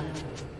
blood.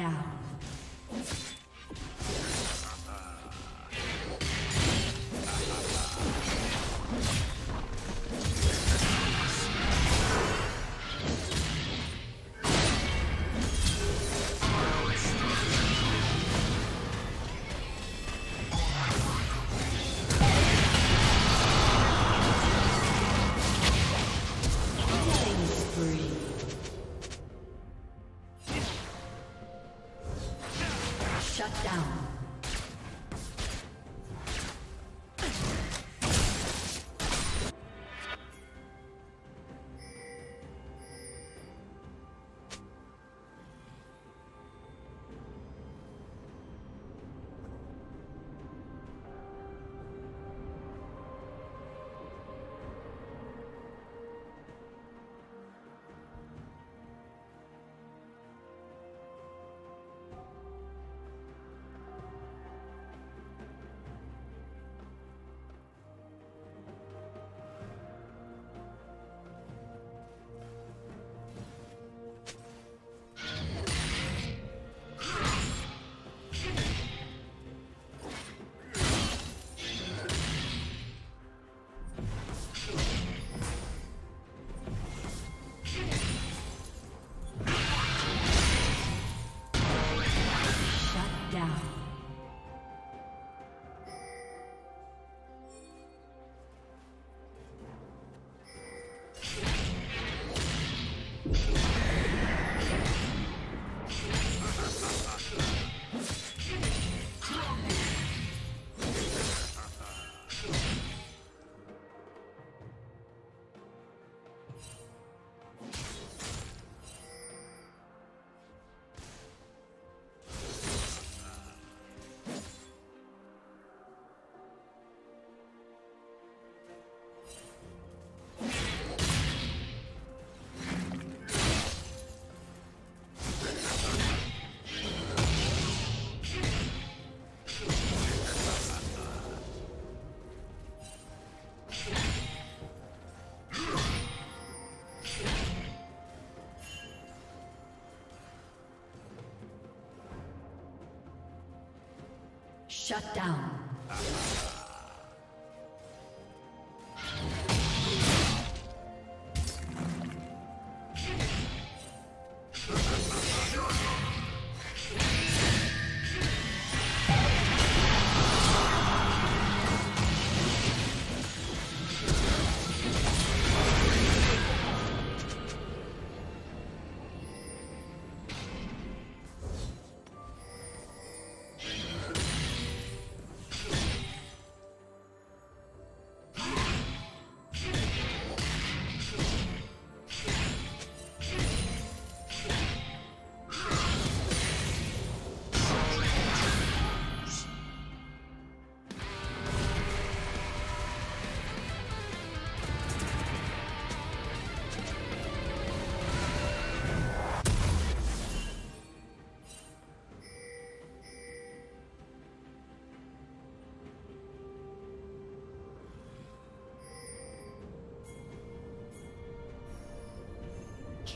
Down. Shut down.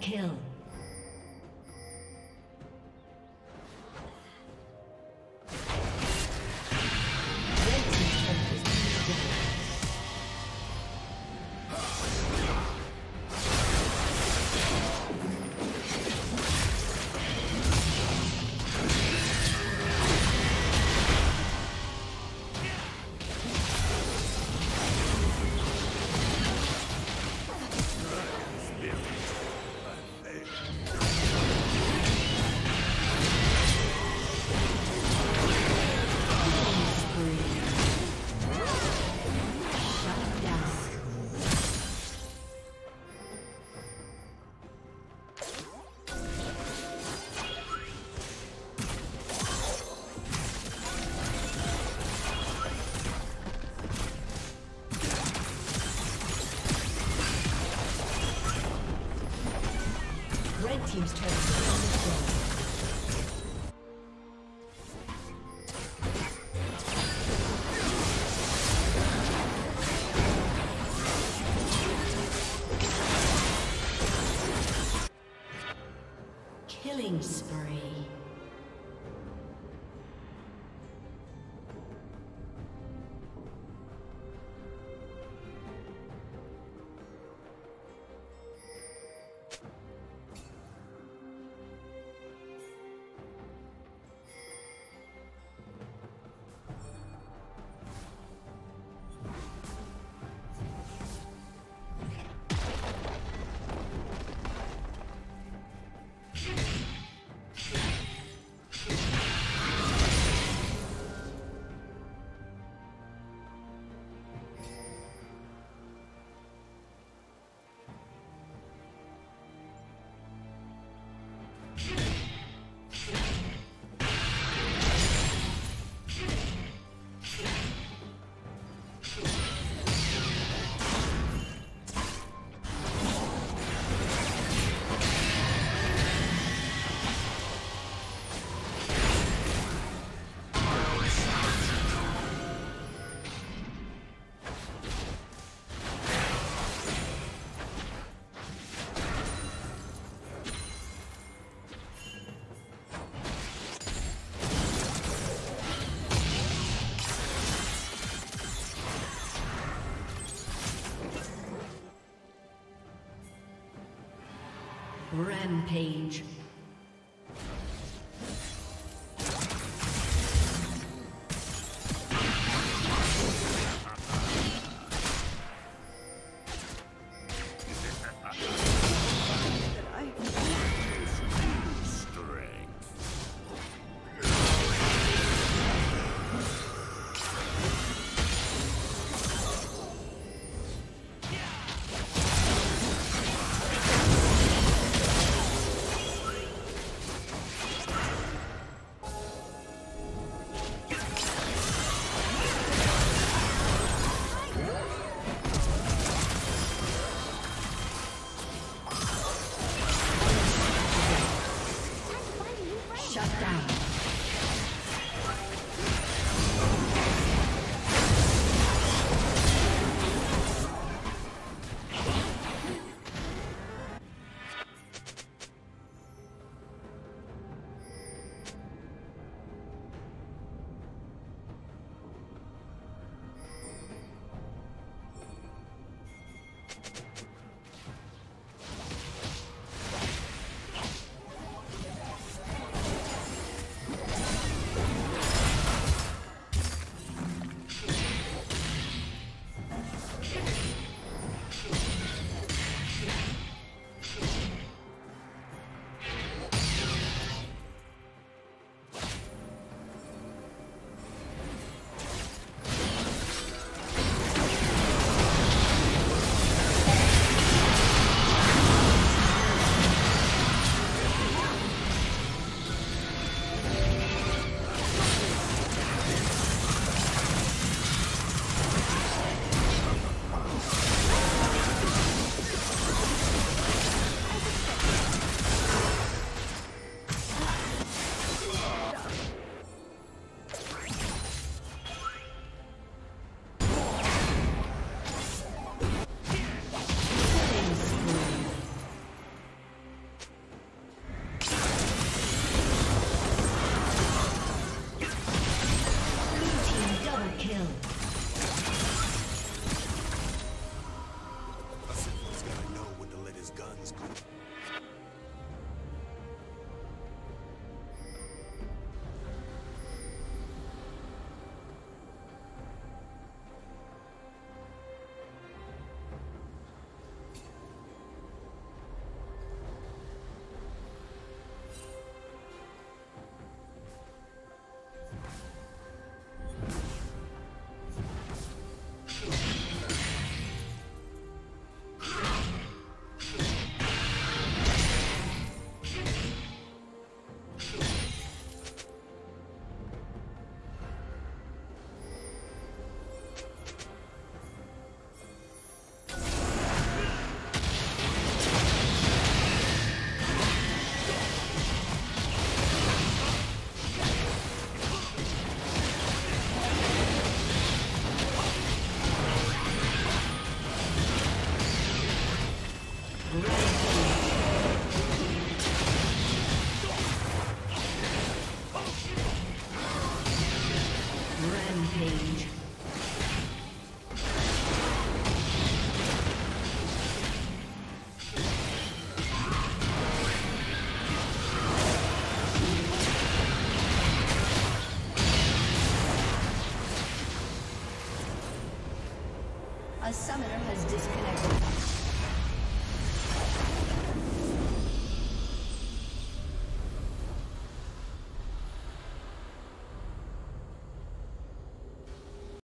Kill. Rampage.